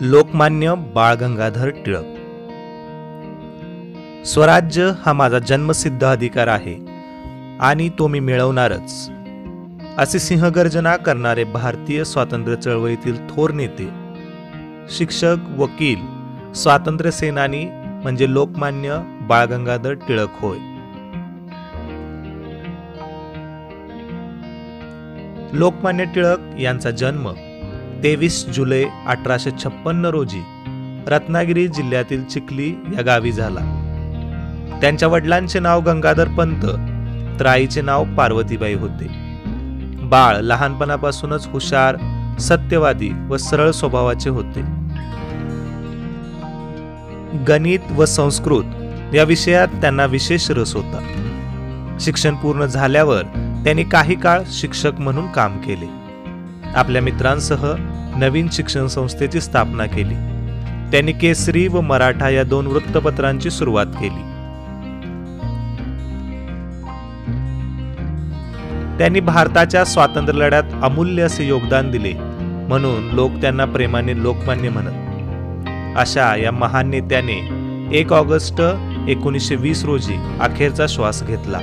लोकमान्य बाळ गंगाधर टिळक. स्वराज्य हा माझा जन्मसिद्ध अधिकार आहे आणि तो मी मिळवणारच. असे सिंहगर्जना करणारे भारतीय स्वातंत्र्य चळवळीतील थोर नेते शिक्षक वकील स्वातंत्र्य सेनानी म्हणजे लोकमान्य बाळ गंगाधर टिळक होय. लोकमान्य टिळक यांचा जन्म तेवीस जुलै अठराशे छप्पन्न रोजी रत्नागिरी जिल्ह्यातील चिखली या गावी झाला. त्यांच्या वडिलांचे नाव गंगाधर पंत तर आईचे नाव पार्वतीबाई होते. बाळ लहानपणापासूनच हुशार सत्यवादी व सरळ स्वभावाचे होते. गणित व संस्कृत या विषयात त्यांना विशेष रस होता. शिक्षण पूर्ण झाल्यावर त्यांनी काही काळ शिक्षक म्हणून काम केले. आपल्या मित्रांसह नवीन शिक्षण संस्थेची स्थापना केली. त्यांनी केसरी व मराठा या दोन वृत्तपत्रांची सुरुवात केली. त्यांनी भारताच्या स्वातंत्र्य लढ्यात अमूल्य असे योगदान दिले म्हणून लोक त्यांना प्रेमाने लोकमान्य म्हणत. अशा या महान नेत्याने एक ऑगस्ट एकोणीसशे वीस रोजी अखेरचा श्वास घेतला.